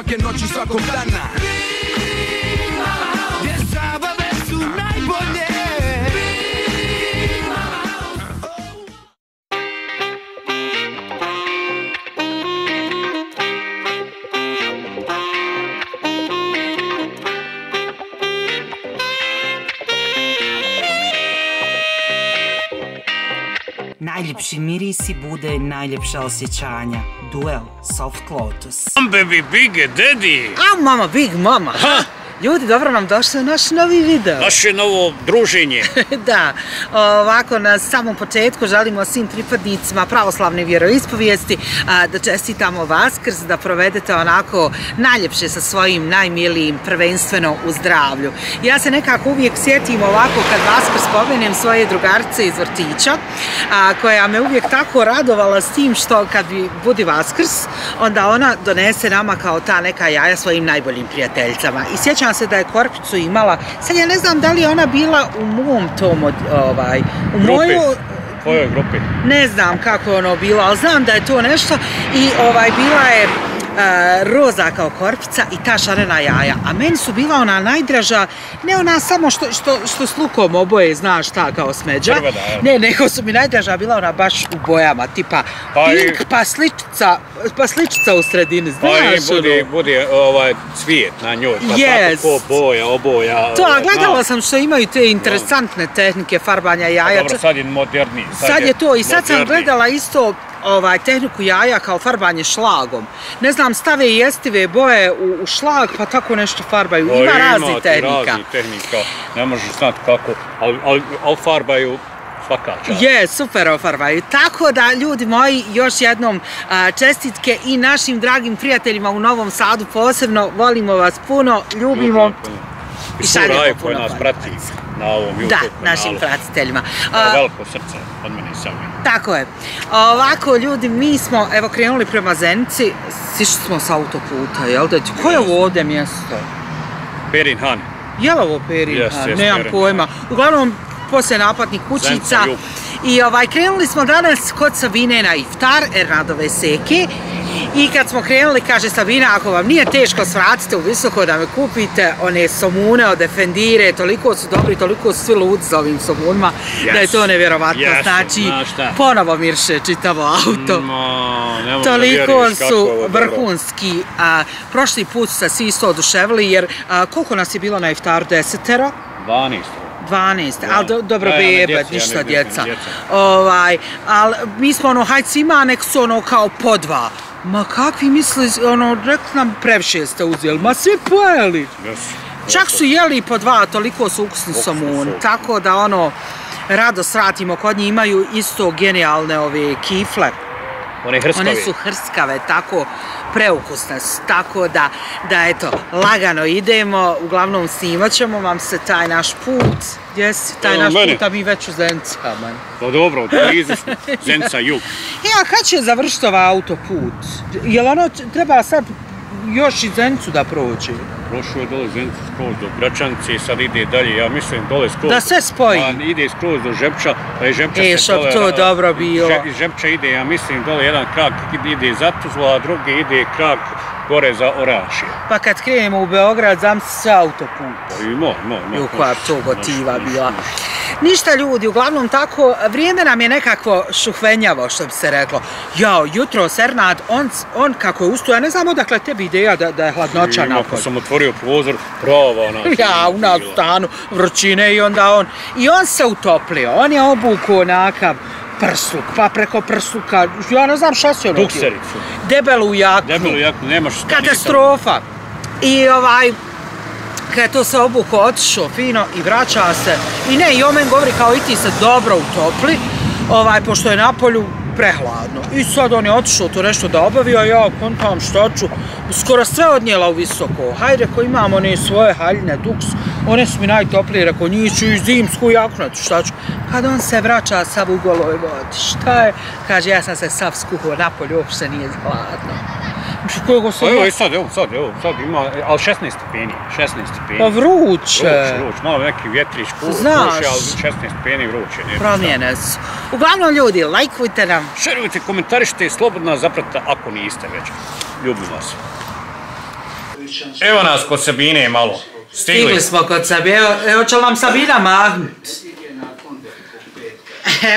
svake noći svakog dana Gdje mirisi bude najljepša osjećanja. Duel, Soft Lotus. Baby Big Daddy. A, mama, big mama. Ha? Ljudi, dobro nam došli u naš novi video. Naše novo druženje. da, ovako na samom početku želimo svim pripadnicima pravoslavne vjeroispovijesti a, da čestitamo Vaskrs, da provedete onako najljepše sa svojim najmilijim, prvenstveno u zdravlju. Ja se nekako uvijek sjetim ovako kad Vaskrs spomenem svoje drugarce iz vrtića, a, koja me uvijek tako radovala s tim što kad bi budi Vaskrs, onda ona donese nama kao ta neka jaja svojim najboljim prijateljicama. I sjećam se da je Korpicu imala, sad ja ne znam da li je ona bila u mom tom, od, ovaj, u Grupi. moju, Kojoj grupi? ne znam kako je ono bilo, ali znam da je to nešto i ovaj bila je roza kao korpica i ta šarena jaja. A meni su bila ona najdraža, ne ona samo što, što, što s lukom oboje, znaš, ta kao smeđa. Crvena, jel? Ne, nego su mi najdraža bila ona baš u bojama, tipa Pa i- pink pa sličica, pa sličica u sredini, Pa i znaš bude, ono? bude ovaj cvijet na njoj, pa Yes. tako ko boja, oboja. To, a ovaj, gledala na- sam što imaju te interesantne tehnike farbanja Pa jaja. Dobro, sad je moderni. Sad je to i sad sam moderni. gledala isto ovaj tehniku jaja kao farbanje šlagom. Ne znam, stave i jestive boje u, u šlag pa tako nešto farbaju. Ima raznih ti tehnika. Raznih tehnika, ne možeš znati kako, ali al, al farbaju svaka čast. Je, super ofarbaju. Tako da, ljudi moji, još jednom a, čestitke i našim dragim prijateljima u Novom Sadu posebno. Volimo vas puno, ljubimo. I I šaljemo puno koji nas prati na ovom YouTube Da, kanalu. našim pratiteljima. A, A, veliko srce od mene i sami. Tako je. Ovako, ljudi, mi smo, evo, krenuli prema Zenici, sišli smo s autoputa, jel da? Koje je ovo ovdje mjesto? Perin Han. Je li ovo Perin? Jes, A, jes, Nemam Perin. pojma. Uglavnom, poslije naplatnih kućica. Zenica. I ovaj, krenuli smo danas kod Sabine na iftar, Ernadove seke. I kad smo krenuli, kaže Sabina, ako vam nije teško, svratite u visoko da me kupite one somune od Defendire, toliko su dobri, toliko su svi ludi za ovim somunima, da je to nevjerovatno. jesu, znači, ponovo mirše čitavo auto. Mogu da Toliko su vrhunski. A, prošli put su se svi isto oduševili, jer a, koliko nas je bilo na iftaru? Desetero? 12. 12, ali do, dobro bebe, ništa djeca. Ovaj, ali mi smo ono, hajde svima, nek su ono kao po dva. Ma kakvi misli, ono, rekli nam previše ste uzeli, ma svi pojeli. Yes. Čak su jeli i po dva, toliko su ukusni somun. su. Tako da ono, rado sratimo, kod njih imaju isto genijalne ove kifle. One hrskave. One su hrskave, tako preukusne su, tako da, da eto, lagano idemo, uglavnom snimat ćemo vam se taj naš put, gdje si taj naš mene. put, a mi već u Zencama. Pa dobro, blizu smo. Zenica jug. E, a kad će završiti ovaj autoput? Jel ono treba sad još i Zencu da prođe? Prošao je dole Zenica skroz do Gračanice i sad ide dalje, ja mislim dole skroz. Da sve spoji. Pa ide skroz do Žepča, pa je Žepča E, se dole, to a, dobro bilo. Iz Žepča ide, ja mislim, dole jedan krak ide za Tuzlu, a drugi ide krak gore za Orašje. Pa kad krenemo u Beograd, zamisli sve autoput. Pa i moj, moj, moj. Ju, koja bi to gotiva bila. Ništa ljudi, uglavnom tako, vrijeme nam je nekako šuhvenjavo, što bi se reklo. Jao, jutro Sernad, on, on kako je usto, ja ne znam odakle tebi ideja da, da je hladnoća Ima, napolje. Kad sam otvorio prozor, prava ona. Ja, u nas stanu vrućine i onda on, i on se utoplio, on je obuku onakav prsluk, pa preko prsluka, ja ne znam šta se ono. Duksericu. Debelu jaknu. Debelu jaknu, nemaš šta Katastrofa. I ovaj, kad je to se obuko otišao fino i vraća se. I ne, i omen govori kao i ti se dobro utopli, ovaj, pošto je na polju prehladno. I sad on je otišao to nešto da obavio, a ja kontam što ću, skoro sve odnijela u visoko. Hajde, ko imamo one svoje haljine, duks, one su mi najtoplije, rekao, njih ću i zimsku jaknatu, šta ću. Kad on se vraća sav u goloj vodi, šta je? Kaže, ja sam se sav skuhao napolje, uopšte nije hladno. Kojego se Pa evo i sad, evo sad, evo sad ima, ali 16 stepeni, 16 stepeni. Pa vruće. Vruće, vruće, malo neki vjetrić, pu, Znaš. puše, ali 16 stepeni vruće. nije Promjene su. Uglavnom ljudi, lajkujte nam. Šerujte, komentarišite i slobodno zapratite ako niste već. Ljubim vas. Evo nas kod Sabine malo. Stigli. Stigli smo kod sebe, evo, evo će nam Sabina mahnut?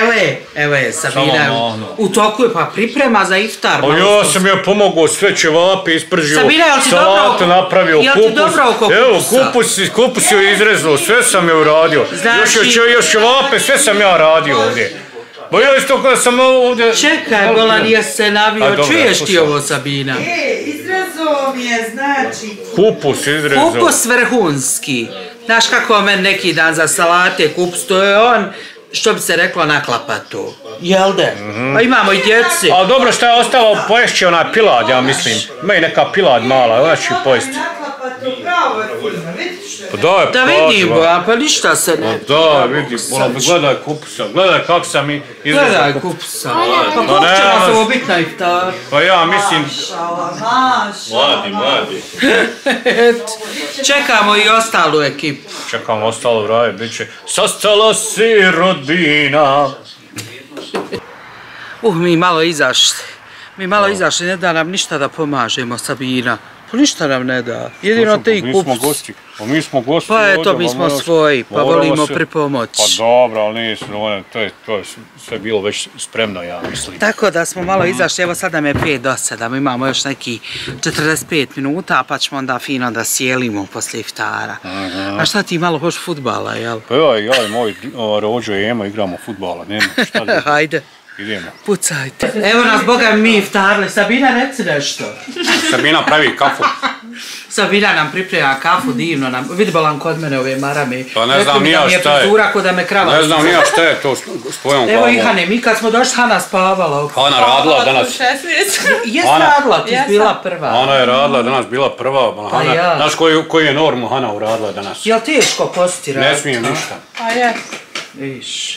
Evo je, evo je, Sabina, Samo u, mahnu. u toku je pa priprema za iftar. Pa malo ja sam joj pomogao sve ćevape, ispržio, Sabina, jel ti dobro- napravio, jel ti kupus. dobro oko Evo, kupusa? kupus, kupus joj izrezao, sve sam joj uradio. Znači- Još, još, još ćevape, sve sam ja radio ovdje. Ba ja isto kada sam ovdje... Čekaj, bola nije se A, navio, dobro, čuješ ti ovo Sabina? E, izrazao mi je, znači, Kupus izrezao. Kupus vrhunski. Znaš kako meni neki dan za salate kupus, to je on, što bi se reklo, naklapa to. Jel de? Pa imamo i djeci. Ali dobro, šta je ostalo, poješće onaj pilad, ja mislim. Ima i neka pilad mala, ona će pojesti. naklapa to pravo je što. Pa daj, Da vidimo, a pa ništa se ne... Da, vidi, bola, gledaj kupusa, gledaj kako sam i. Gledaj kupus. kupusa. Pa koliko će ne, nas ne. ovo biti na iftar? Pa ja mislim. Mladi, mladi. Čekamo i ostalu ekipu. Čekam ostalo vraje, bit će Sastala si rodbina. Uh, mi malo izašli. Mi malo izašli, ne da nam ništa da pomažemo, Sabina. Pa ništa nam ne da. Jedino te i Mi smo gosti, pa mi smo gosti Pa eto, mi smo svoji, pa volimo se- pripomoći. Pa dobro, ali nije se, ono, to je, to je sve bilo već spremno, ja mislim. Tako da smo malo izašli, evo sad nam je 5 do 7, imamo još neki 45 minuta, pa ćemo onda fino da sjelimo poslije iftara. A šta ti malo hoš futbala, jel? Pa ja i moj rođo i Ema igramo futbala, nema šta da Hajde, idemo. pucajte. Evo nas, Boga mi iftarli. Sabina, reci nešto. Sabina pravi kafu. Sabina nam priprema kafu, divno nam. Vidi bolan kod mene ove marame. Pa ne znam mi ni da ja mi je šta je. frizura ko da me krava. Ne znam nija šta je to s, tvojom Evo i glavom. Hane, mi kad smo došli, Hana spavala. Ana radila danas. 16. Jes Hana. radila, ti Jesam. bila prva. Ana je radila danas, bila prva. Pa Hana, ja. Znaš koju, koju je normu Hana uradila danas? Jel teško posti raditi? Ne smijem a? ništa. Pa jes.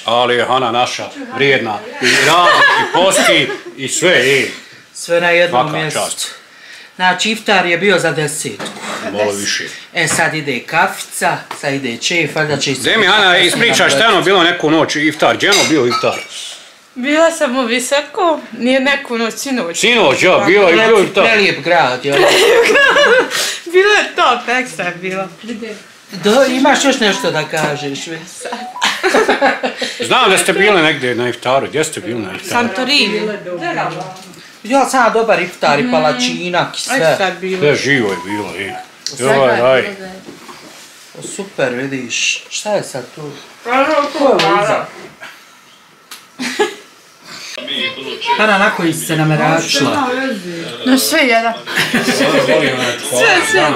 Ali je Hana naša vrijedna. I radi, i posti, i sve. I Sve na jednom mjestu. čast. Znači, iftar je bio za desetku. bolo više. E, sad ide kafica, sad ide čef, valjda će... Gdje mi Ana ispriča šta je ono bilo neku noć iftar? Gdje je ono bio iftar? Bila sam u Visoko, nije neku noć, sinoć. Sinoć, ja, bila i bio iftar. Prelijep grad, jel? Bilo je top, ekstra je bilo. Da, imaš još nešto da kažeš, već. Znam da ste bili negdje na iftaru. Gdje ste bili na iftaru? Santorini. Ja sam dobar iftar i palačinak i sve. Je. Sve živo je bilo. I. Joj, raj. Super, vidiš. Šta je sad tu? Hvala. Hana, na koji se nameračila? No sve jedan. Sve, sve.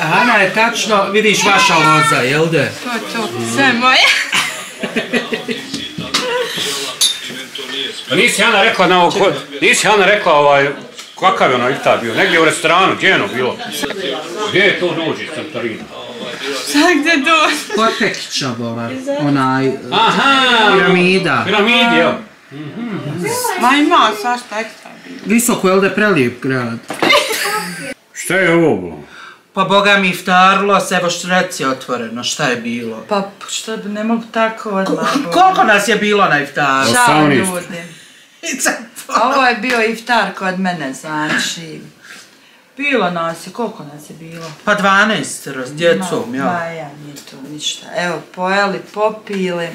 Hana je tačno, vidiš, vaša loza, jel de? To je to, sve moje. Pa nisi Ana rekla na ovo, ko- nisi Ana rekla ovaj, kakav je ono iftar bio? Negdje u restoranu, gdje je ono bilo? Gdje je to dođe, Santorina? Sad gdje do... Kotekća, bola, onaj, Aha, piramida. Piramidi, evo. Ma ima svašta ekstra je bilo. Visoko, jel de, prelijep grad. Šta je ovo bilo? Pa boga mi iftarilo se, evo štrec je otvoreno, šta je bilo? Pa što bi ne mogu tako odmah. Koliko nas je bilo na iftaru? Osamnaest. ljudi. Ovo je bio iftar kod mene, znači. Bilo nas je, koliko nas je bilo? Pa 12 s djecom, ja. Ma ja, nije to ništa. Evo, pojeli, popili.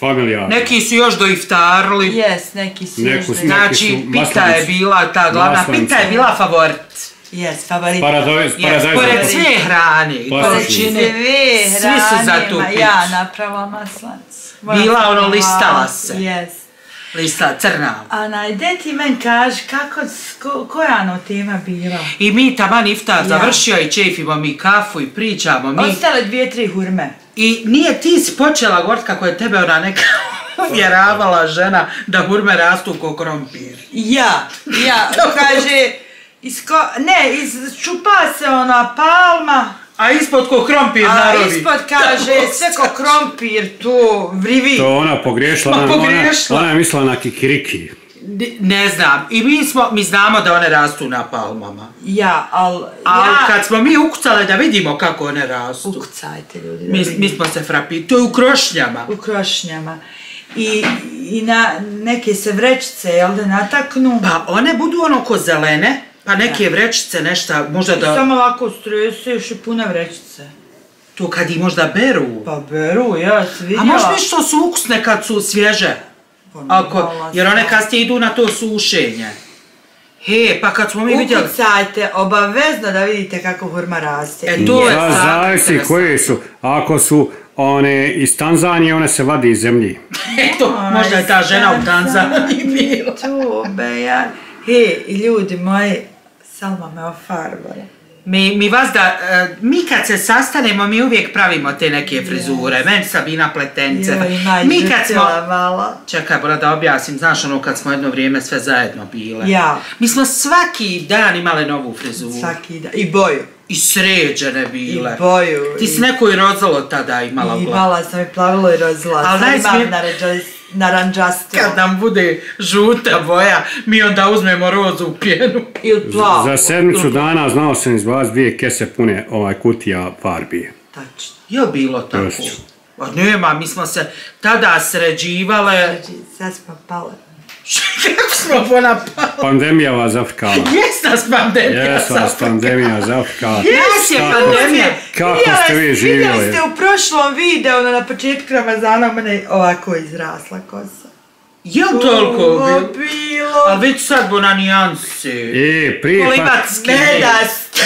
Familijarno. Neki su još do iftarili. Jes, neki su Neku još da- Znači, pita je bila ta glavna, pita je bila favorit. Jes, favorit. Paradajz, Yes, paradajz. pored sve hrane količine, Sve svi su za tu hrane, piću. Ja napravila maslac. Moja Bila ono, listala se. Jes. Lista crna. A najde ti men kaži kako, ko, koja ono tema bila? I mi taman iftar Ja. završio i čefimo mi kafu i pričamo mi. Ostale dvije, tri hurme. I nije ti si počela govorit kako je tebe ona neka uvjeravala žena da hurme rastu ko krompir. Ja, ja, kaže, isko, ne, iz, čupa se ona palma, A ispod ko krompir a narovi. ispod kaže, sve ko krompir tu vrivi. To ona pogriješila, ona, ona, pogriješila. ona je mislila na kikiriki. Ne, ne znam. I mi smo, mi znamo da one rastu na palmama. Ja, al, Ali ja, kad smo mi ukucale da vidimo kako one rastu, ukucajte ljudi, mi, mi smo se frapi. To je u krošnjama. u krošnjama. I, i na neke se vrećice, jel da nataknu? Pa one budu ono ko zelene, Pa neke vrećice, nešto, možda da... Samo ovako stresuješ i pune vrećice. To kad i možda beru. Pa beru, ja sam vidjela. A možda što su ukusne kad su svježe. Pa, Ako, jer one kasnije idu na to sušenje. He, pa kad smo mi vidjeli... Ukucajte, obavezno da vidite kako hurma raste. E, to je tako zavisi koje su. Ako su one iz Tanzanije, one se vadi iz zemlji. Eto, možda je ta žena u Tanzaniji bila. Tu, be, ja. He, ljudi moji, Salma me ofarbala. Mi, mi vas da, e, mi kad se sastanemo, mi uvijek pravimo te neke frizure. Meni Sabina pletence. Joj, Mi kad smo... mala. Čekaj, bora da objasnim, znaš ono kad smo jedno vrijeme sve zajedno bile. Ja. Mi smo svaki dan imale novu frizuru. Svaki dan. I boju. I sređene I bile. boju. Ti si neko i rozalo tada imala I glavi. mala sam i plavilo i rozila. Al Sad najsmije- imam naranđas- naranđasto. Kad nam bude žuta boja, mi onda uzmemo rozu u pjenu. Ili plavo. Za sedmicu dana znao sam izbaviti dvije kese pune ovaj kutija farbi. Tačno. Je bilo tako. Pa nema, mi smo se tada sređivale. Znači, sad smo pale. Kako smo ponapali? Pandemija vas zafrkala. Jes nas pandemija Jes vas pandemija zafrkala. Nas je pandemija. Kako ste vi živjeli? Vidjeli ste u prošlom videu na početku Ramazana mene ovako izrasla kosa. Je li toliko Ovo bilo? bilo? Ali već sad bu na nijanse. E, prije, pa, Kolibatski. Ne da ste.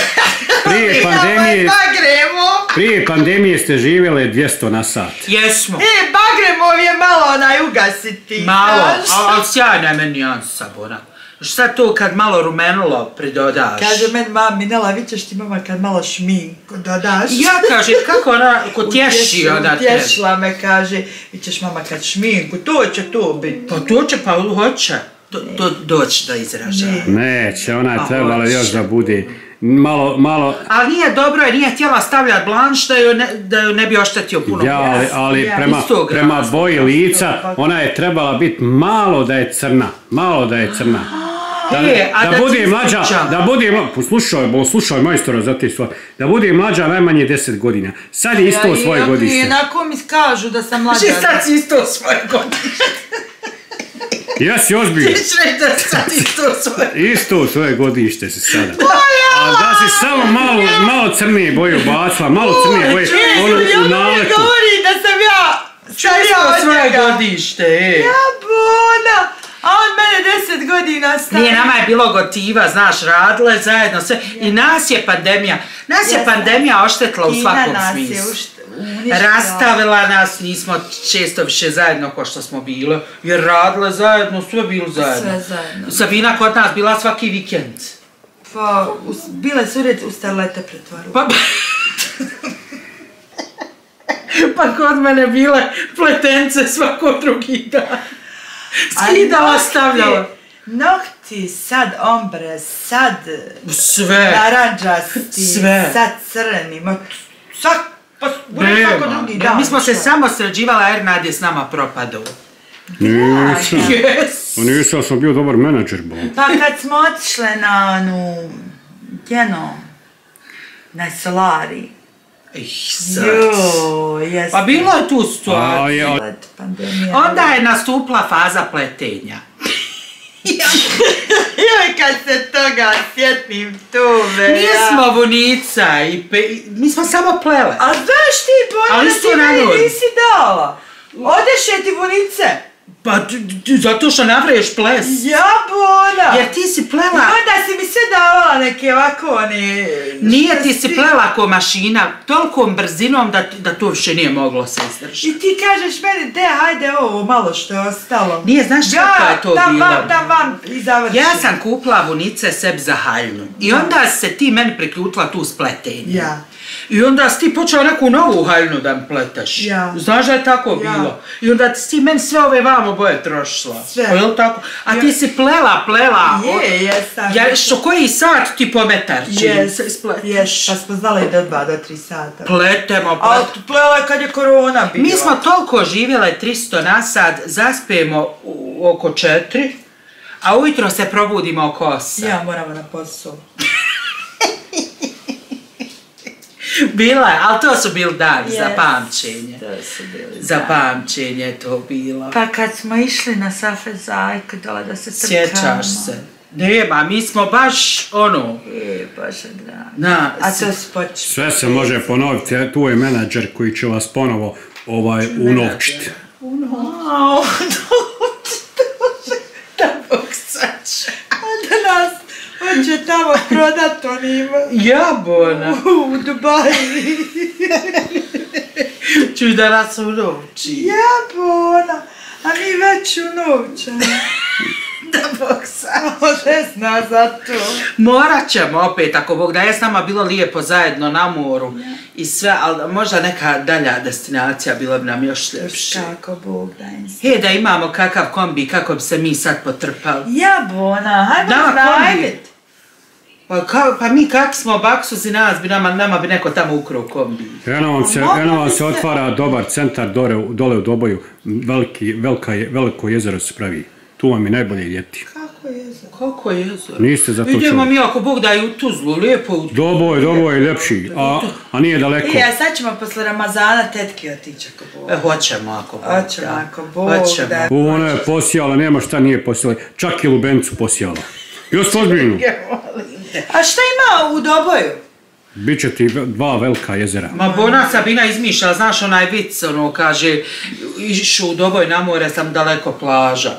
prije pandemije, Bagremo. prije pandemije ste živjeli 200 na sat. Jesmo. E, Bagremov je malo onaj ugasiti. Malo, ali sjajna je meni nijansa, Bona. Šta to kad malo rumenulo pridodaš? Kaže meni mam, Minela, vi ćeš ti mama kad malo šminku dodaš. Ja kažem, kako ona, ko tješi ona te. Utješila me, kaže, vi ćeš mama kad šminku, to će to biti. Pa to će, pa hoće. Do, do, doći da izražava. Ne. Neće, ona je trebala hoće. još da bude malo, malo, Ali nije dobro jer nije htjela stavljati blanš da joj ne, da joj ne bi oštetio puno. ja, ali, ali ja, prema, prema boji lica, ona je trebala biti malo da je crna, malo da je crna. Da, E, a da, da bude mlađa, da bude, mla- poslušaj, bo, slušaj majstora za te stvari, da bude mlađa najmanje 10 godina. Sad je isto svoje I godište. onako mi kažu da sam mlađa. Znači sad si isto svoje godište. Ja si ozbiljno. Ti ćeš reći da sad isto svoje. Isto svoje godište si sada. A da si samo malo, malo crnije boje ubacila, malo crnije boje, ono u naletu. govori da sam ja starija Isto od svoje njega. godište, e. Ja bona, a on mene deset godina stariji. Nije, nama je bilo gotiva, znaš, radile zajedno sve. I nas je pandemija, nas je pandemija oštetila u svakom nas je smislu. ušt- uništila. Rastavila nas, nismo često više zajedno ko što smo bile, jer radile zajedno, sve bilo zajedno. Sve zajedno. Sabina kod nas bila svaki vikend. Pa, us- bile su red u starlete pretvaru. Pa, pa kod mene bile pletence svako drugi dan. Skidala, stavljala. Nokti, sad ombre, sad Sve. naranđasti, Sve. sad crni, ma sak, pa bude svako drugi dan. mi smo se samo sređivala jer Nad je s nama propadao. Nisam. Yes. Nisam, sam bio dobar menadžer, bo. Pa kad smo otišle na onu, geno, na solari. Ih, sad. Jo, jes. Pa bilo je tu situacija. Onda je nastupila faza pletenja. Joj, kad se toga sjetim, tu me Mi ja. smo vunica i pe, mi smo samo plele. A znaš ti, isto ti meni nož. nisi dala? Odeš je ti vunice. Pa d- d- zato što navraješ ples. Ja, Bona. Jer ti si I plela, onda si mi sve davala neke ovako, one... nije ti si plela ko mašina, tolikom brzinom da, da to više nije moglo se izdržati. I ti kažeš meni, de, hajde ovo malo što je ostalo. Nije, znaš kako je to tam bilo? Vam, tam vam i završi. Ja sam kupila vunice sebi za haljnu. I onda se ti meni priključila tu s pletenjem. Ja. I onda si ti počela neku novu haljnu da mi pleteš. Ja. Znaš da je tako Ja. bilo? I onda ti si meni sve ove vamo boje trošila. Sve. Pa je tako? A Ja. ti si plela, plela. Je, jesam. Ja, što koji sat ti po metar čini Jes, se ispleteš? jes, pa smo znali do dva, do tri sata. Pletemo, A pletemo. plela je kad je korona bila. Mi smo toliko živjele 300 na sad, zaspijemo u, oko 4, a ujutro se probudimo oko 8. Ja, moramo na posao. Bila je, ali to su bili dani za Yes. pamćenje. To su bili Za pamćenje je to bilo. Pa kad smo išli na Safe Zajke dole da se trkamo. Sjećaš se. Nema, mi smo baš ono, E, Bože dragi. na, A to se počne. Sve se može ponoviti, e, tu je menadžer koji će vas ponovo ovaj, unovčiti. Au, da Bog sač. A da nas hoće tamo prodat onima jabona, u Dubaji. čuj da nas unovči. Jabona, a mi već u da Bog sač. Ne zna za to. Morat ćemo opet, ako Bog da je s nama bilo lijepo zajedno na moru i sve, ali možda neka dalja destinacija bila bi nam još ljepše. Kako Bog da im. He, da imamo kakav kombi, kako bi se mi sad potrpali. Jabona, hajmo Da. Pa, ka, pa mi kak smo baksuzi nas, bi nama, nama bi neko tamo ukrao kombi. Eno vam se, eno vam se otvara dobar centar dole, dole u Doboju, veliki, velika, je- veliko jezero se pravi. Tu vam je najbolje ljeti. Kako je za... Kako je jezero? Niste za to Idemo čuli. mi ako Bog da i u Tuzlu, lijepo u Doboj, Doboj je ljepši, a, a nije daleko. E, a sad ćemo posle Ramazana tetki otići ako Bog. E, hoćemo ako Bog Hoćemo da. ako Bog Hoćemo. da. U, ona je posijala, nema šta nije posijala. Čak i lubencu posijala. Još ozbiljno. A šta ima u Doboju? Biće ti dva velika jezera. Ma Bona Sabina izmišlja, znaš onaj vic, ono kaže, išu u Doboj na more, sam daleko plaža.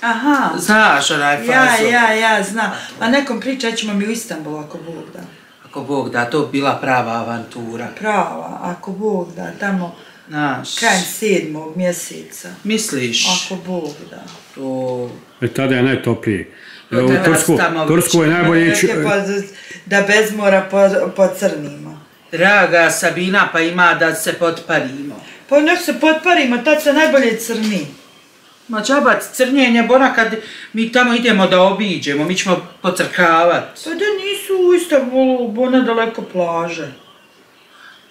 Aha. Znaš onaj fazon. Ja, ja, ja, znam. Pa nekom priča ćemo mi u Istanbul ako Bog da. Ako Bog da, to bi bila prava avantura. Prava, ako Bog da, tamo Znaš, krajem sedmog mjeseca. misliš, Ako Bog da. to... E, tada je najtoplije. U Tursku. Tursku je najbolje ići... Pod- Da bez mora po, po crnima. Draga Sabina, pa ima da se potparimo. Pa nek se potparimo, tad se najbolje crni. Ma džabac, crnjenje, Bona, kad mi tamo idemo da obiđemo, mi ćemo pocrkavat. Pa da nisu u Istanbulu, bona daleko plaže.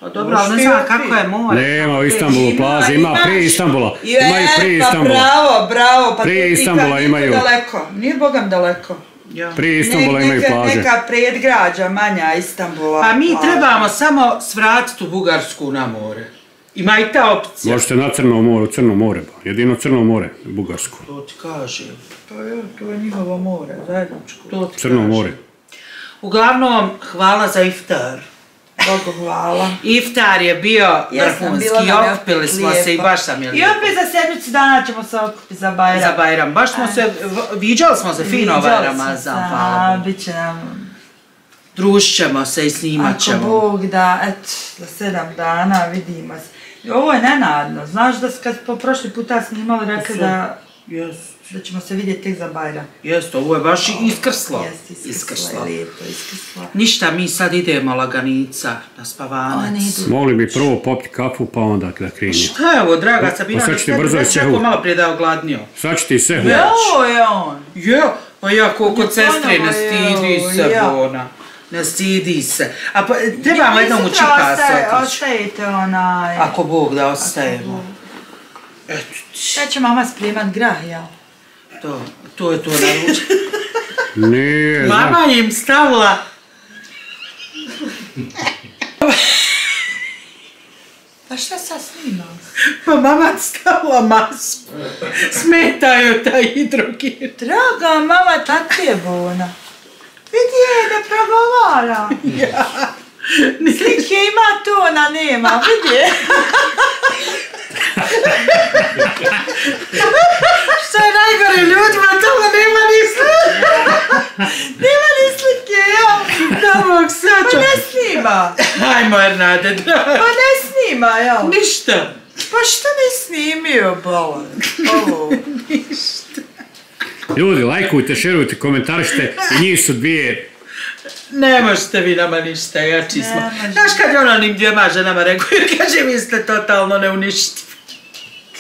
Pa dobro, ali ne znam kako je more. Nema u Istanbulu plaže, ima prije Istanbula. Je, Imaju prije pa Istanbula. bravo, bravo. Pa Prije Istanbula nije imaju. daleko, nije bogam daleko. Ja. Prije Istanbula Ne- imaju neka, plaže. Neka predgrađa manja Istanbula. Pa mi plaža. trebamo samo svratiti u Bugarsku na more. Ima i ta opcija. Možete na Crno more, Crno more. ba. Jedino Crno more, Bugarsko. To ti kažem. Pa ja, to je njihovo more, zajedničko. To ti Crno kažem. more. Uglavnom, hvala za iftar. Bogu hvala. Iftar je bio vrhunski, je okupili smo se i lijepo. baš sam je I lijepo. opet za sedmicu dana ćemo se okupiti za Bajram. Za Bajram. Baš smo se, v- viđali smo se fino ovaj Viđali smo Ramazan, se, hvala a, Bogu. Bit će nam, Družit ćemo se i snimat ako ćemo. Bog da, et, za sedam dana vidimo se. Ovo je nenadno, znaš da kad po prošli puta snimali rekli da, Jes, da ćemo se vidjeti tek za Bajram. jest, ovo je baš i iskrslo. Jeste, iskrslo. je Lijepo, iskrslo. Ništa, mi sad idemo laganica na spavanac. idu. Mogli bi prvo popiti kafu pa onda da krenimo. Šta je ovo, draga Pa Sabina? sad ćete Već- brzo Sehu. neko malo prije da je ogladnio. Sad će ti sve Ja. hući. Ovo je on. Jo, pa ja ko kod Ja, sestre ne stidi jo, se, ja. Bona. Ne stidi se. A pa, trebamo jednom u sutra Čipasa ostaje- otići. Ostavite onaj... Ako Bog da ostajemo. Eto, Šta će mama sprijemat grah, jel? To, to je to naruč. Nije, znam. Mama im stavila Pa šta sad snimam? Pa mama stavila masku. Smetaju taj hidrogen. Draga mama, tako je bona. Vidi je da progovara. Slike ima tu, ona nema, vidi je. Šta je najgore ljudima, tamo nema ni slike. Nema ni slike, ja. Tamo, sad Pa ne snima. Hajmo, Ernade. Pa ne snima, jel? Ništa. Pa što ne snimio, bolan? Ovo. Ljudi, lajkujte, šerujte, komentarište. I njih su dvije. Ne možete vi nama ništa, jači smo. Znaš kad je ona onim dvijema ženama rekao, kaže vi ste totalno neuništivi.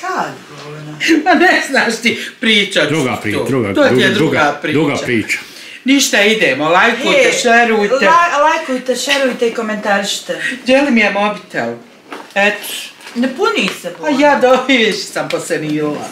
Kad? Ma ne znaš ti pričat. Druga priča, to. druga, To druga, druga, druga, priča. druga priča. Ništa, idemo, lajkujte, E, šerujte. La, lajkujte, šerujte i komentarišite. Dijeli mi je mobitel. Eto. Ne puni se, A bona. ja doviš sam posenila.